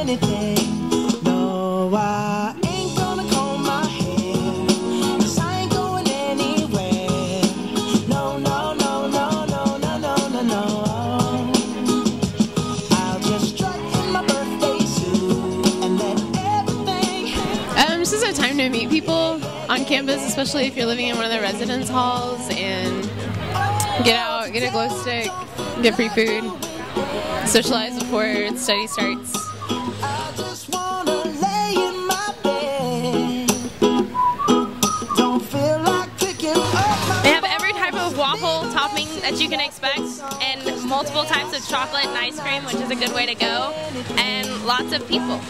Um, this is a time to meet people on campus, especially if you're living in one of the residence halls and get out, get a glow stick, get free food, socialize before study starts. I just wanna lay in my bed. Don't feel like picking up my They have every type of waffle topping that you can expect, and multiple types of chocolate and ice cream, which is a good way to go, and lots of people.